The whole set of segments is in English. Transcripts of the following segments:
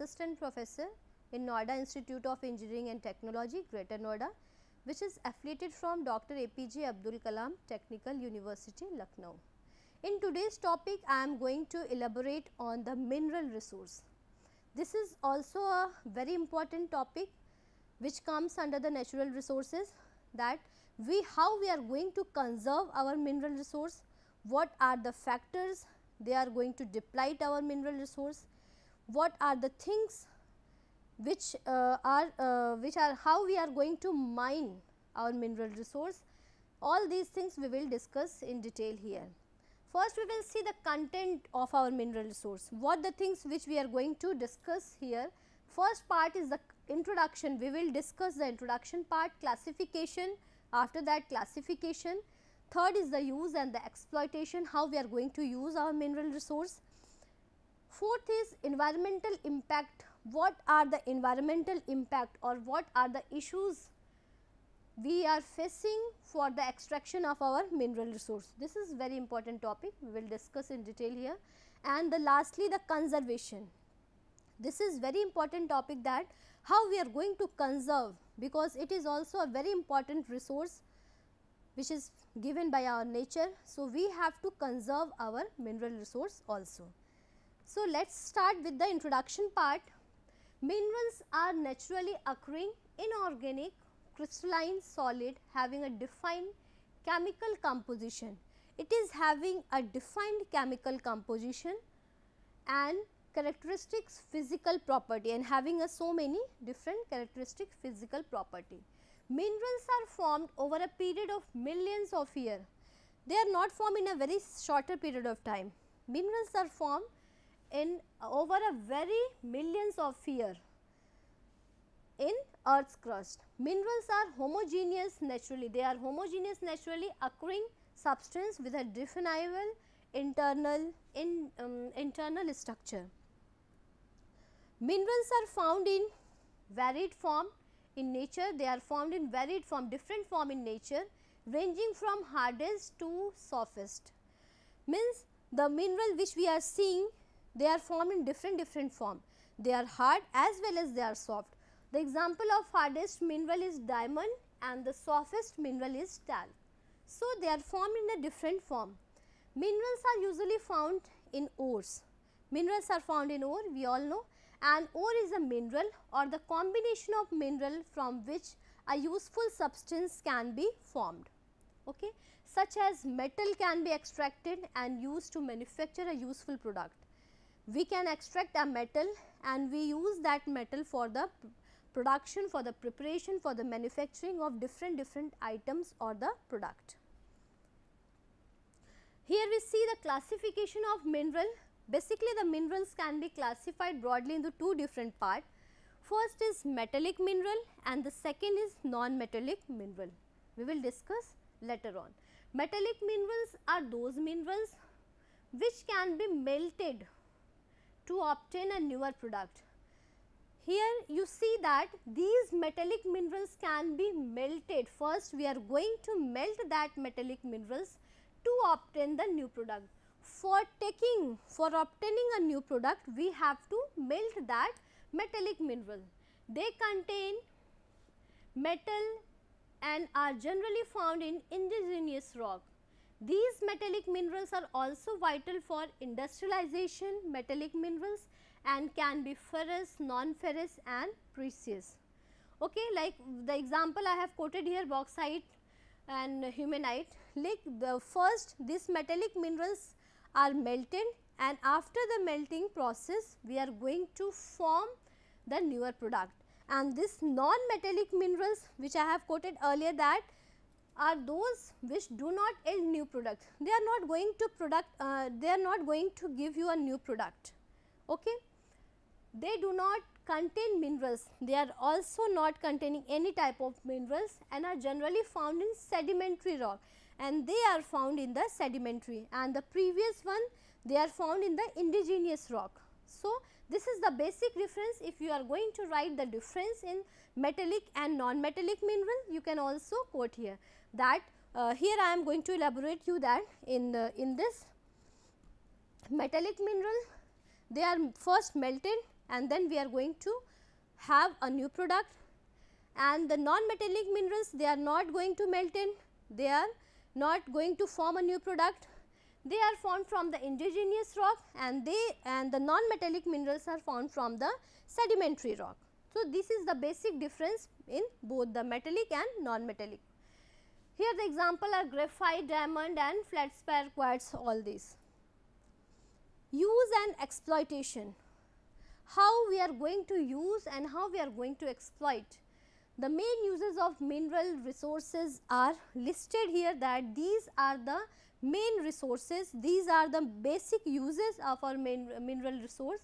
Assistant professor in Noida Institute of Engineering and Technology, Greater Noida which is affiliated from Dr. APJ Abdul Kalam Technical University, Lucknow. In today's topic, I am going to elaborate on the mineral resource. This is also a very important topic which comes under the natural resources that we how we are going to conserve our mineral resource, what are the factors they are going to deplete our mineral resource, what are the things which uh, are uh, which are how we are going to mine our mineral resource. All these things we will discuss in detail here. First we will see the content of our mineral resource, what the things which we are going to discuss here. First part is the introduction, we will discuss the introduction part, classification, after that classification. Third is the use and the exploitation, how we are going to use our mineral resource. Fourth is environmental impact, what are the environmental impact or what are the issues we are facing for the extraction of our mineral resource. This is very important topic we will discuss in detail here and the lastly the conservation. This is very important topic that how we are going to conserve because it is also a very important resource which is given by our nature. So, we have to conserve our mineral resource also. So, let us start with the introduction part. Minerals are naturally occurring inorganic crystalline solid having a defined chemical composition. It is having a defined chemical composition and characteristics physical property and having a so many different characteristic physical property. Minerals are formed over a period of millions of years. They are not formed in a very shorter period of time. Minerals are formed in over a very millions of years in earth's crust. Minerals are homogeneous naturally, they are homogeneous naturally occurring substance with a definable internal in um, internal structure. Minerals are found in varied form in nature, they are found in varied form, different form in nature ranging from hardest to softest. Means the mineral which we are seeing they are formed in different different form. They are hard as well as they are soft. The example of hardest mineral is diamond and the softest mineral is talc. So, they are formed in a different form. Minerals are usually found in ores. Minerals are found in ore we all know and ore is a mineral or the combination of mineral from which a useful substance can be formed. Okay. Such as metal can be extracted and used to manufacture a useful product. We can extract a metal and we use that metal for the production for the preparation for the manufacturing of different different items or the product. Here we see the classification of mineral. Basically the minerals can be classified broadly into two different parts. First is metallic mineral and the second is non-metallic mineral. We will discuss later on. Metallic minerals are those minerals which can be melted to obtain a newer product. Here you see that these metallic minerals can be melted. First we are going to melt that metallic minerals to obtain the new product. For taking, for obtaining a new product, we have to melt that metallic mineral. They contain metal and are generally found in indigenous rock. These metallic minerals are also vital for industrialization metallic minerals and can be ferrous, non-ferrous and precious. Okay, like the example I have quoted here bauxite and hematite, like the first these metallic minerals are melted and after the melting process we are going to form the newer product and this non-metallic minerals which I have quoted earlier that are those which do not yield new product. They are not going to product, uh, they are not going to give you a new product. Okay they do not contain minerals, they are also not containing any type of minerals and are generally found in sedimentary rock and they are found in the sedimentary and the previous one they are found in the indigenous rock. So, this is the basic difference. If you are going to write the difference in metallic and non-metallic mineral you can also quote here that uh, here I am going to elaborate you that in, uh, in this metallic mineral they are first melted and then we are going to have a new product. And the non-metallic minerals they are not going to melt in, they are not going to form a new product, they are formed from the indigenous rock and they and the non-metallic minerals are formed from the sedimentary rock. So, this is the basic difference in both the metallic and non-metallic. Here the example are graphite, diamond and feldspar quartz all these. Use and exploitation, how we are going to use and how we are going to exploit. The main uses of mineral resources are listed here that these are the main resources, these are the basic uses of our main mineral resource.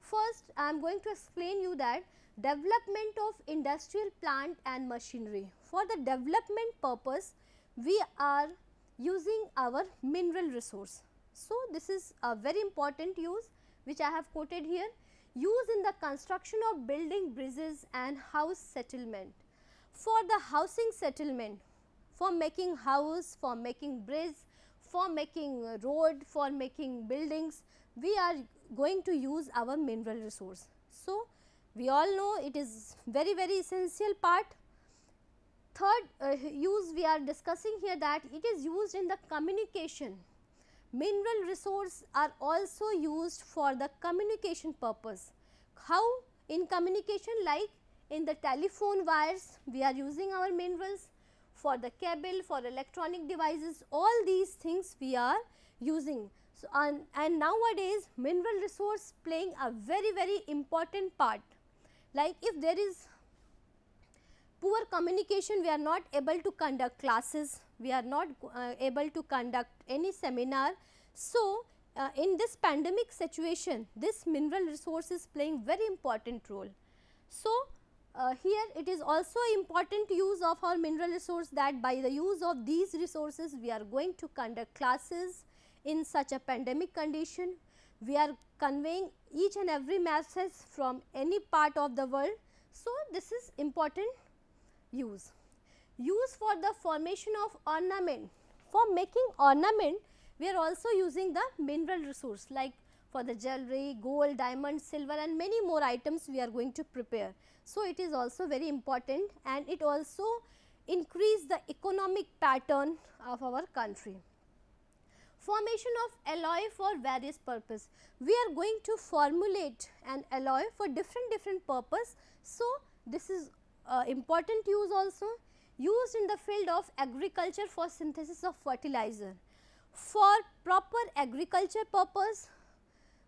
First I am going to explain you that development of industrial plant and machinery. For the development purpose we are using our mineral resource. So, this is a very important use which I have quoted here use in the construction of building bridges and house settlement. For the housing settlement, for making house, for making bridge, for making road, for making buildings, we are going to use our mineral resource. So, we all know it is very very essential part. Third uh, use we are discussing here that it is used in the communication mineral resource are also used for the communication purpose. How in communication like in the telephone wires we are using our minerals for the cable for electronic devices all these things we are using. So, and, and nowadays mineral resource playing a very very important part like if there is poor communication we are not able to conduct classes we are not uh, able to conduct any seminar. So, uh, in this pandemic situation this mineral resource is playing very important role. So, uh, here it is also important use of our mineral resource that by the use of these resources we are going to conduct classes in such a pandemic condition. We are conveying each and every message from any part of the world. So, this is important use Use for the formation of ornament. For making ornament, we are also using the mineral resource like for the jewelry, gold, diamond, silver and many more items we are going to prepare. So, it is also very important and it also increase the economic pattern of our country. Formation of alloy for various purpose. We are going to formulate an alloy for different different purpose. So, this is uh, important use also used in the field of agriculture for synthesis of fertilizer. For proper agriculture purpose,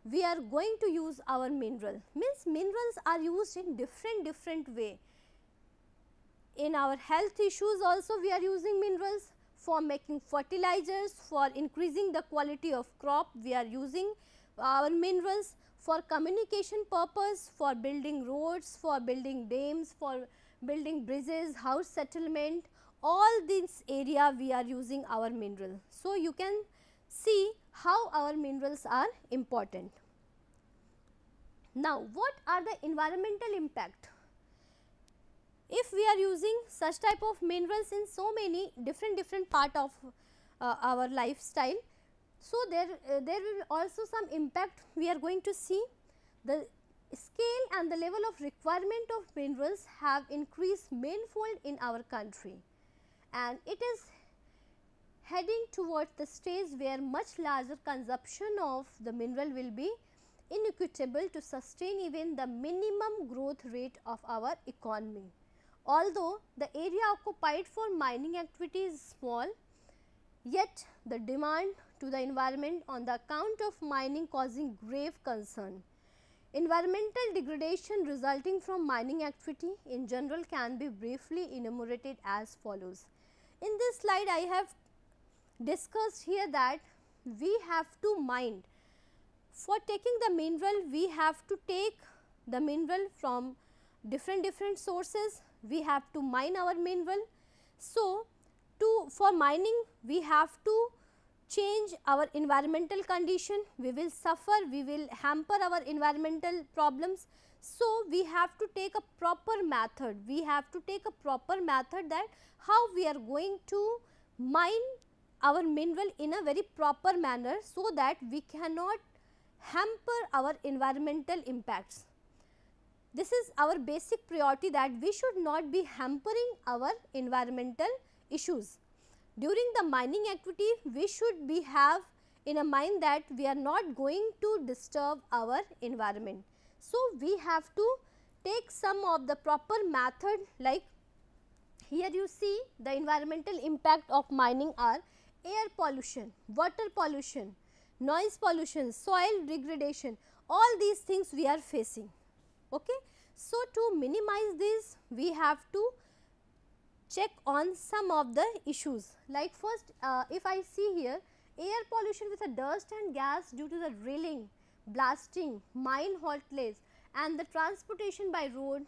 we are going to use our mineral means minerals are used in different different way. In our health issues also we are using minerals for making fertilizers, for increasing the quality of crop we are using our minerals for communication purpose, for building roads, for building dams, for building bridges, house settlement, all these area we are using our mineral. So, you can see how our minerals are important. Now, what are the environmental impact? If we are using such type of minerals in so many different different part of uh, our lifestyle, so there uh, there will also some impact we are going to see. The scale and the level of requirement of minerals have increased manifold in our country and it is heading towards the stage where much larger consumption of the mineral will be inequitable to sustain even the minimum growth rate of our economy. Although the area occupied for mining activity is small, yet the demand to the environment on the account of mining causing grave concern. Environmental degradation resulting from mining activity in general can be briefly enumerated as follows. In this slide I have discussed here that we have to mine. For taking the mineral we have to take the mineral from different different sources, we have to mine our mineral. So, to for mining we have to change our environmental condition, we will suffer, we will hamper our environmental problems. So, we have to take a proper method, we have to take a proper method that how we are going to mine our mineral in a very proper manner so that we cannot hamper our environmental impacts. This is our basic priority that we should not be hampering our environmental issues. During the mining activity, we should be have in a mind that we are not going to disturb our environment. So, we have to take some of the proper method like here you see the environmental impact of mining are air pollution, water pollution, noise pollution, soil degradation, all these things we are facing. Okay. So, to minimize this we have to check on some of the issues like first uh, if I see here air pollution with the dust and gas due to the drilling, blasting, mine hotlets and the transportation by road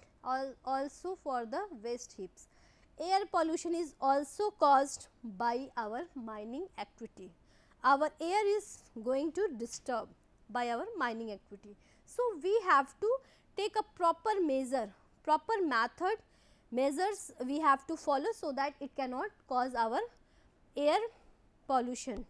also for the waste heaps. Air pollution is also caused by our mining activity. Our air is going to disturb by our mining activity. So, we have to take a proper measure, proper method measures we have to follow so that it cannot cause our air pollution.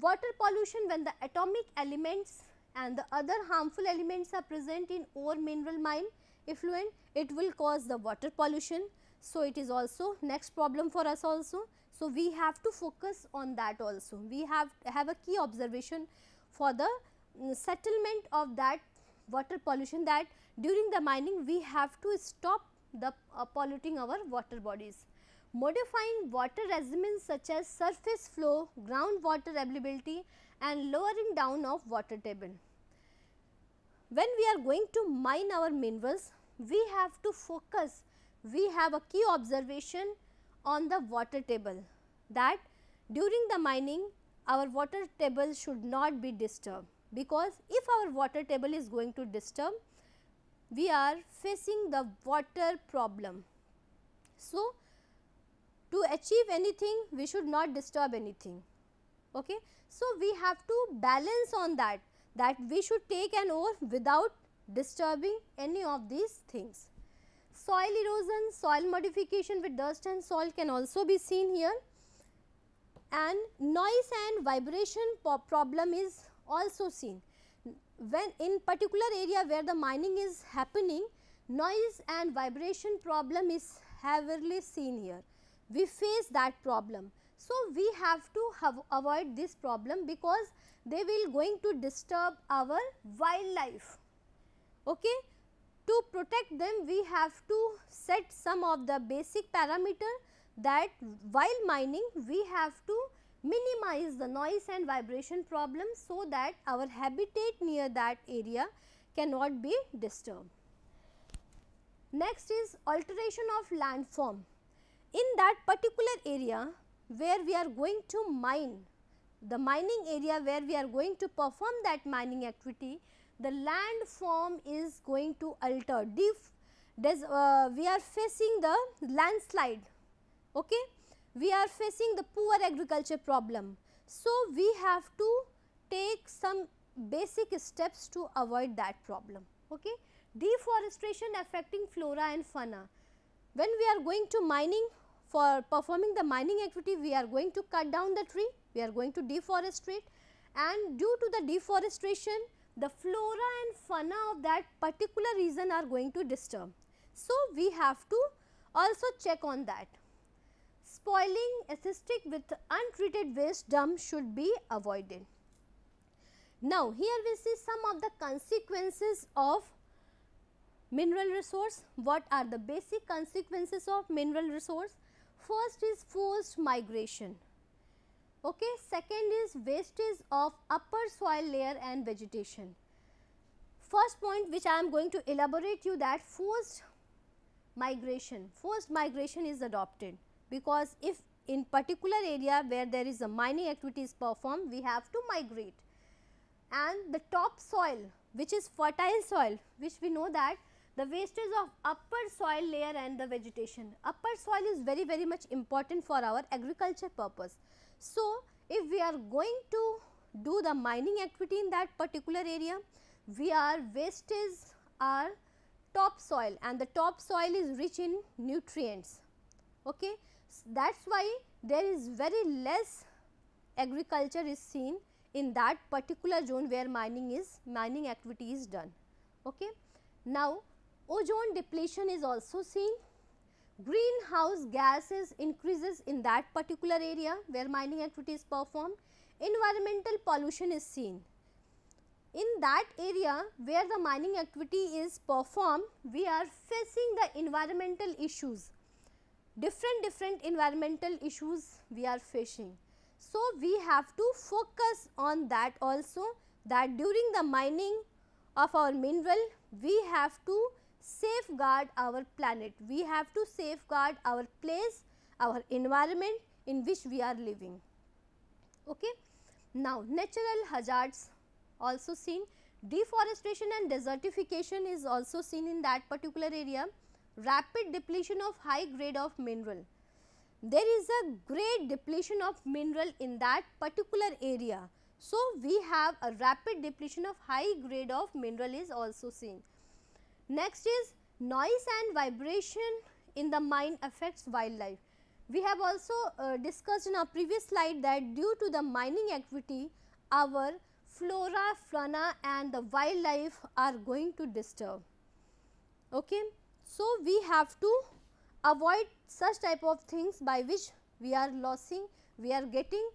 Water pollution when the atomic elements and the other harmful elements are present in ore mineral mine effluent, it will cause the water pollution. So, it is also next problem for us also. So, we have to focus on that also. We have have a key observation for the um, settlement of that water pollution that during the mining we have to stop the uh, polluting our water bodies. Modifying water regimens such as surface flow, groundwater availability and lowering down of water table. When we are going to mine our minerals, we have to focus, we have a key observation on the water table that during the mining our water table should not be disturbed because if our water table is going to disturb, we are facing the water problem. So, to achieve anything we should not disturb anything. Okay. So, we have to balance on that that we should take an ore without disturbing any of these things. Soil erosion, soil modification with dust and soil can also be seen here and noise and vibration problem is also seen. When in particular area where the mining is happening, noise and vibration problem is heavily seen here. We face that problem. So, we have to have avoid this problem because they will going to disturb our wildlife. Okay? To protect them we have to set some of the basic parameter that while mining we have to minimize the noise and vibration problem so that our habitat near that area cannot be disturbed. Next is alteration of landform. In that particular area where we are going to mine, the mining area where we are going to perform that mining activity, the land form is going to alter. Def, uh, we are facing the landslide. Okay? We are facing the poor agriculture problem. So, we have to take some basic steps to avoid that problem. Okay? Deforestation affecting flora and fauna. When we are going to mining, for performing the mining activity we are going to cut down the tree, we are going to deforestate and due to the deforestation the flora and fauna of that particular region are going to disturb. So, we have to also check on that. Spoiling a aesthetic with untreated waste dump should be avoided. Now, here we see some of the consequences of mineral resource. What are the basic consequences of mineral resource? First is forced migration. Okay. Second is wastage of upper soil layer and vegetation. First point which I am going to elaborate you that forced migration, forced migration is adopted because if in particular area where there is a mining activity is performed, we have to migrate and the top soil which is fertile soil which we know that the wastage of upper soil layer and the vegetation. Upper soil is very very much important for our agriculture purpose. So, if we are going to do the mining activity in that particular area, we are wastage our top soil and the top soil is rich in nutrients. Okay. So, that is why there is very less agriculture is seen in that particular zone where mining is mining activity is done. Okay. Now, ozone depletion is also seen greenhouse gases increases in that particular area where mining activity is performed, environmental pollution is seen. In that area where the mining activity is performed, we are facing the environmental issues, different different environmental issues we are facing. So, we have to focus on that also that during the mining of our mineral, we have to safeguard our planet. We have to safeguard our place, our environment in which we are living. Okay. Now, natural hazards also seen, deforestation and desertification is also seen in that particular area, rapid depletion of high grade of mineral. There is a great depletion of mineral in that particular area. So, we have a rapid depletion of high grade of mineral is also seen. Next is noise and vibration in the mine affects wildlife. We have also uh, discussed in our previous slide that due to the mining activity, our flora, fauna and the wildlife are going to disturb. Okay. So, we have to avoid such type of things by which we are losing, we are getting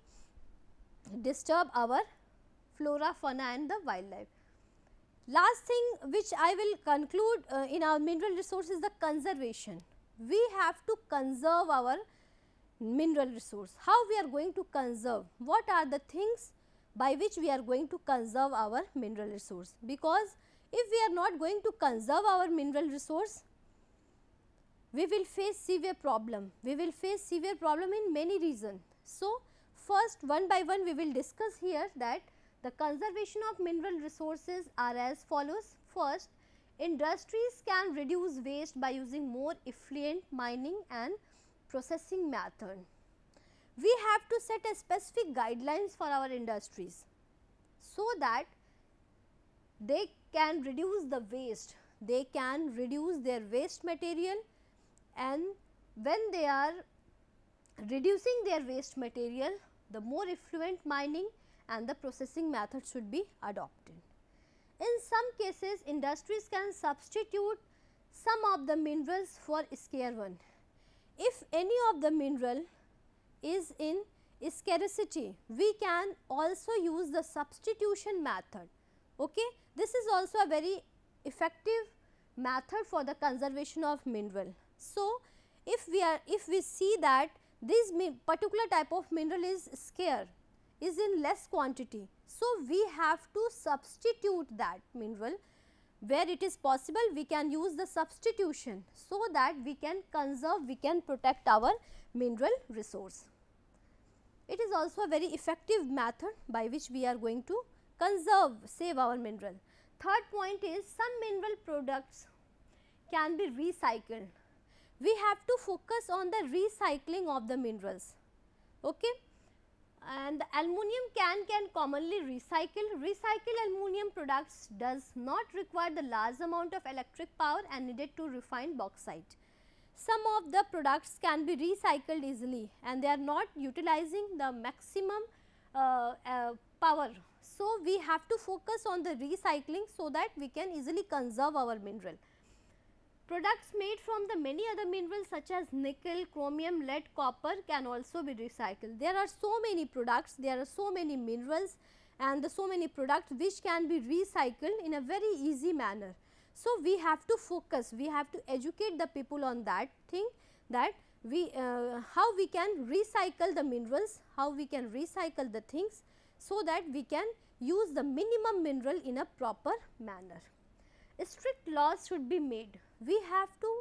disturb our flora, fauna and the wildlife. Last thing which I will conclude uh, in our mineral resource is the conservation. We have to conserve our mineral resource. How we are going to conserve? What are the things by which we are going to conserve our mineral resource? Because if we are not going to conserve our mineral resource, we will face severe problem. We will face severe problem in many reasons. So, first one by one we will discuss here that the conservation of mineral resources are as follows. First, industries can reduce waste by using more efficient mining and processing method. We have to set a specific guidelines for our industries so that they can reduce the waste, they can reduce their waste material and when they are reducing their waste material, the more effluent mining and the processing method should be adopted. In some cases, industries can substitute some of the minerals for scarce one. If any of the mineral is in scarcity, we can also use the substitution method. Okay? This is also a very effective method for the conservation of mineral. So, if we are if we see that this particular type of mineral is scarce is in less quantity. So, we have to substitute that mineral where it is possible we can use the substitution so that we can conserve we can protect our mineral resource. It is also a very effective method by which we are going to conserve save our mineral. Third point is some mineral products can be recycled. We have to focus on the recycling of the minerals. Okay and the aluminum can can commonly recycle. Recycle aluminum products does not require the large amount of electric power and needed to refine bauxite. Some of the products can be recycled easily and they are not utilizing the maximum uh, uh, power. So, we have to focus on the recycling so that we can easily conserve our mineral. Products made from the many other minerals such as nickel, chromium, lead, copper can also be recycled. There are so many products, there are so many minerals and the so many products which can be recycled in a very easy manner. So, we have to focus, we have to educate the people on that thing that we uh, how we can recycle the minerals, how we can recycle the things so that we can use the minimum mineral in a proper manner. Strict laws should be made we have to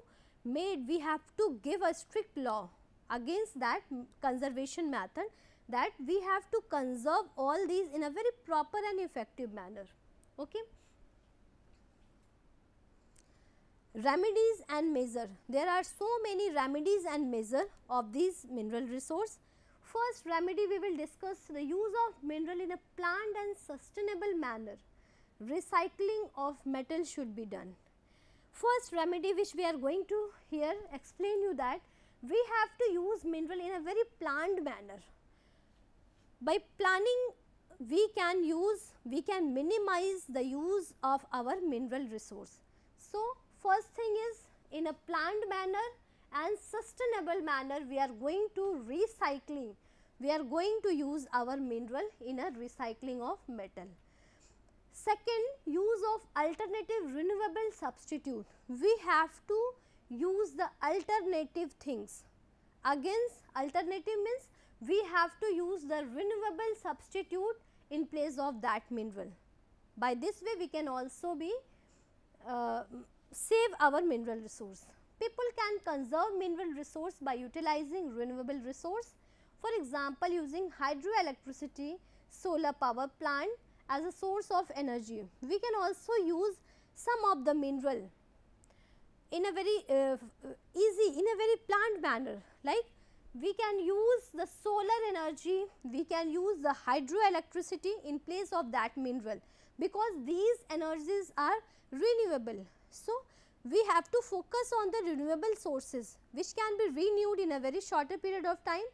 made we have to give a strict law against that conservation method that we have to conserve all these in a very proper and effective manner. Okay. Remedies and measure. There are so many remedies and measure of these mineral resource. First remedy we will discuss the use of mineral in a planned and sustainable manner. Recycling of metal should be done. First remedy which we are going to here explain you that we have to use mineral in a very planned manner. By planning we can use, we can minimize the use of our mineral resource. So, first thing is in a planned manner and sustainable manner we are going to recycling, we are going to use our mineral in a recycling of metal. Second, use of alternative renewable substitute. We have to use the alternative things. Against alternative means we have to use the renewable substitute in place of that mineral. By this way we can also be uh, save our mineral resource. People can conserve mineral resource by utilizing renewable resource. For example, using hydroelectricity, solar power plant as a source of energy. We can also use some of the mineral in a very uh, easy, in a very plant manner like we can use the solar energy, we can use the hydroelectricity in place of that mineral because these energies are renewable. So, we have to focus on the renewable sources which can be renewed in a very shorter period of time.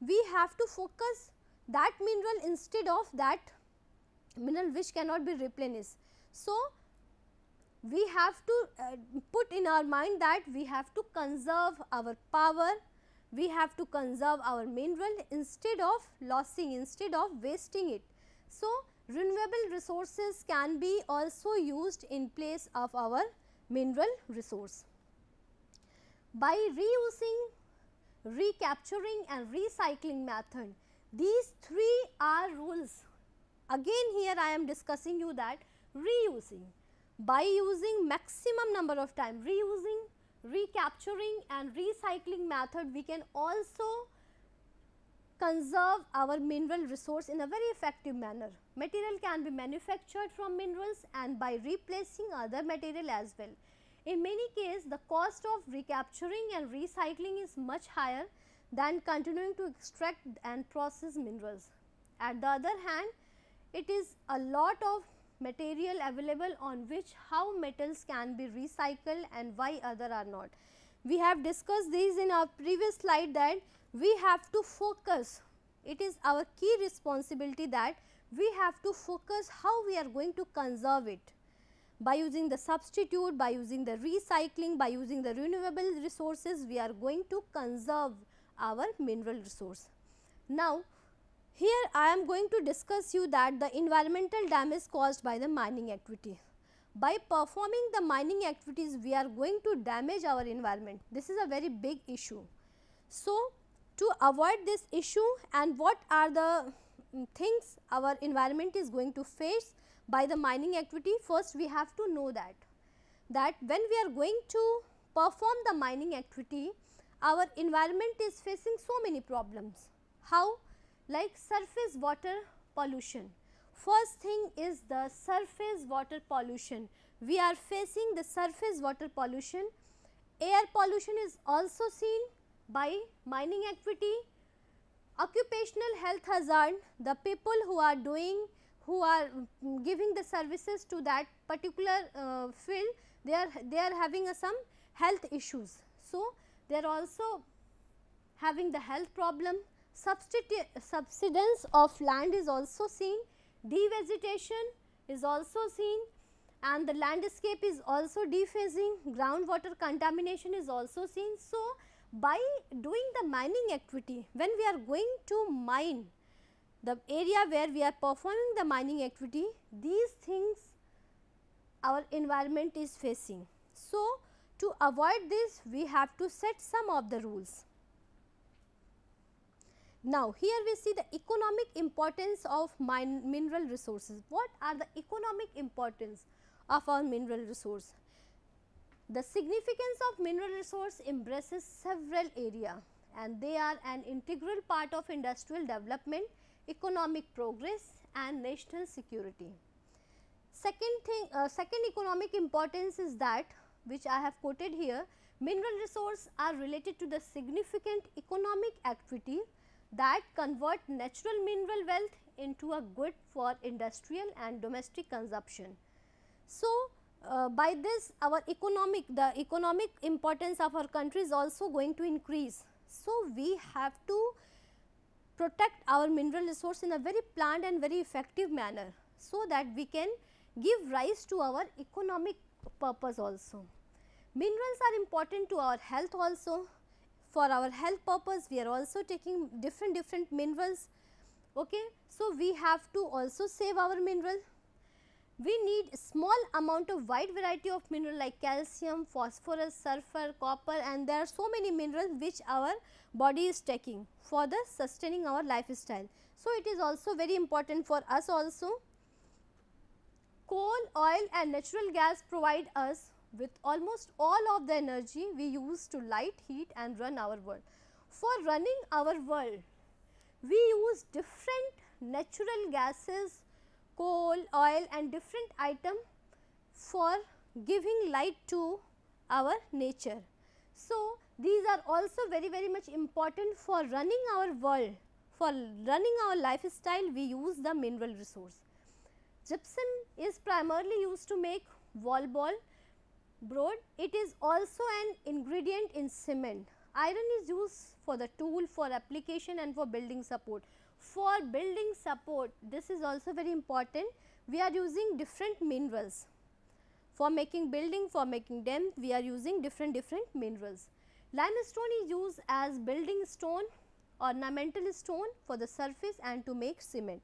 We have to focus that mineral instead of that mineral which cannot be replenished. So, we have to uh, put in our mind that we have to conserve our power, we have to conserve our mineral instead of losing, instead of wasting it. So, renewable resources can be also used in place of our mineral resource. By reusing, recapturing and recycling method, these three are rules. Again here I am discussing you that reusing by using maximum number of time reusing recapturing and recycling method we can also conserve our mineral resource in a very effective manner. Material can be manufactured from minerals and by replacing other material as well. In many cases, the cost of recapturing and recycling is much higher than continuing to extract and process minerals. At the other hand, it is a lot of material available on which how metals can be recycled and why other are not. We have discussed these in our previous slide that we have to focus, it is our key responsibility that we have to focus how we are going to conserve it by using the substitute, by using the recycling, by using the renewable resources, we are going to conserve our mineral resource. Now, here I am going to discuss you that the environmental damage caused by the mining activity. By performing the mining activities, we are going to damage our environment. This is a very big issue. So, to avoid this issue and what are the mm, things our environment is going to face by the mining activity, first we have to know that, that when we are going to perform the mining activity, our environment is facing so many problems. How? Like surface water pollution. First thing is the surface water pollution. We are facing the surface water pollution. Air pollution is also seen by mining activity. Occupational health hazard, the people who are doing, who are giving the services to that particular uh, field, they are, they are having a, some health issues. So, they are also having the health problem subsidence of land is also seen, devegetation is also seen and the landscape is also defacing, groundwater contamination is also seen. So, by doing the mining activity, when we are going to mine the area where we are performing the mining activity, these things our environment is facing. So, to avoid this we have to set some of the rules. Now, here we see the economic importance of mine mineral resources. What are the economic importance of our mineral resource? The significance of mineral resource embraces several area and they are an integral part of industrial development, economic progress and national security. Second thing, uh, second economic importance is that which I have quoted here, mineral resource are related to the significant economic activity that convert natural mineral wealth into a good for industrial and domestic consumption. So, uh, by this our economic the economic importance of our country is also going to increase. So, we have to protect our mineral resource in a very planned and very effective manner so that we can give rise to our economic purpose also. Minerals are important to our health also. For our health purpose, we are also taking different different minerals. Okay. So, we have to also save our mineral. We need small amount of wide variety of mineral like calcium, phosphorus, sulfur, copper and there are so many minerals which our body is taking for the sustaining our lifestyle. So, it is also very important for us also. Coal, oil and natural gas provide us with almost all of the energy we use to light, heat and run our world. For running our world, we use different natural gases, coal, oil and different item for giving light to our nature. So, these are also very very much important for running our world, for running our lifestyle we use the mineral resource. Gypsum is primarily used to make wall ball board. It is also an ingredient in cement. Iron is used for the tool for application and for building support. For building support this is also very important we are using different minerals. For making building for making dam we are using different different minerals. Limestone is used as building stone ornamental stone for the surface and to make cement.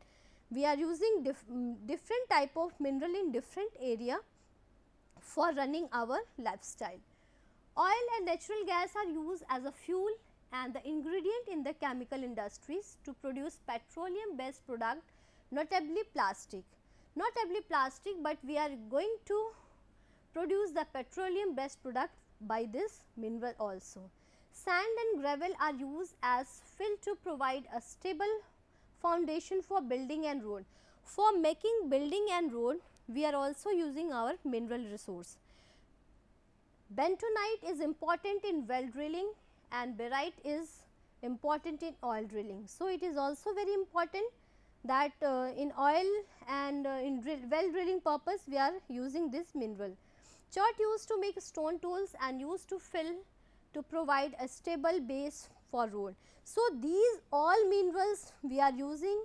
We are using dif mm, different type of mineral in different area for running our lifestyle. Oil and natural gas are used as a fuel and the ingredient in the chemical industries to produce petroleum based product notably plastic. Notably plastic, but we are going to produce the petroleum based product by this mineral also. Sand and gravel are used as fill to provide a stable foundation for building and road. For making building and road, we are also using our mineral resource. Bentonite is important in well drilling and barite is important in oil drilling. So, it is also very important that uh, in oil and uh, in drill, well drilling purpose we are using this mineral. Chert used to make stone tools and used to fill to provide a stable base for road. So, these all minerals we are using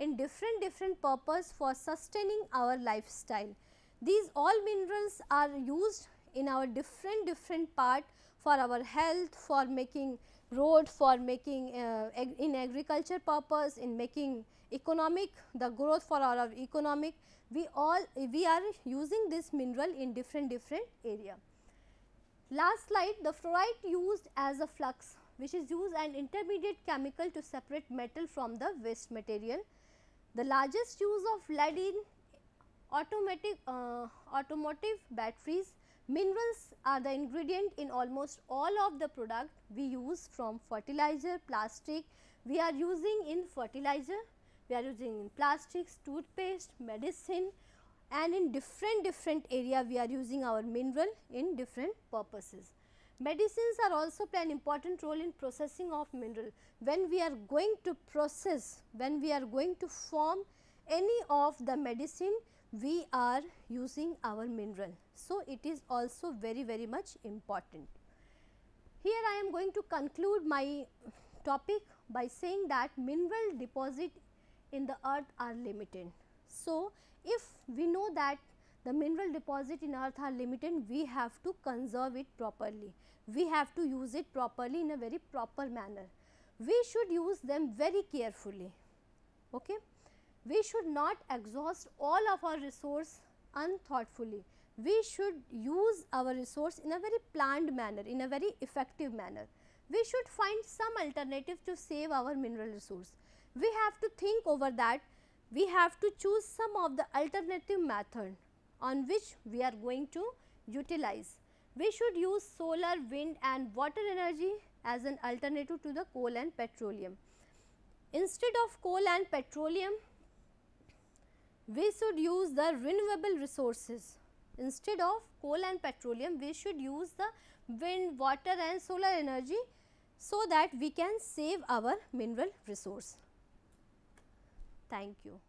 in different different purpose for sustaining our lifestyle. These all minerals are used in our different different part for our health, for making road, for making uh, in agriculture purpose, in making economic, the growth for our, our economic, we all we are using this mineral in different different area. Last slide, the fluorite used as a flux which is used an intermediate chemical to separate metal from the waste material. The largest use of lead in automatic uh, automotive batteries Minerals are the ingredient in almost all of the product we use from fertilizer, plastic, we are using in fertilizer, we are using in plastics, toothpaste, medicine and in different different area we are using our mineral in different purposes. Medicines are also play an important role in processing of mineral. When we are going to process, when we are going to form any of the medicine, we are using our mineral. So, it is also very very much important. Here I am going to conclude my topic by saying that mineral deposit in the earth are limited. So, if we know that the mineral deposit in earth are limited, we have to conserve it properly. We have to use it properly in a very proper manner. We should use them very carefully. Okay? We should not exhaust all of our resource unthoughtfully we should use our resource in a very planned manner, in a very effective manner. We should find some alternative to save our mineral resource. We have to think over that, we have to choose some of the alternative method on which we are going to utilize. We should use solar, wind and water energy as an alternative to the coal and petroleum. Instead of coal and petroleum, we should use the renewable resources instead of coal and petroleum we should use the wind, water and solar energy so that we can save our mineral resource. Thank you.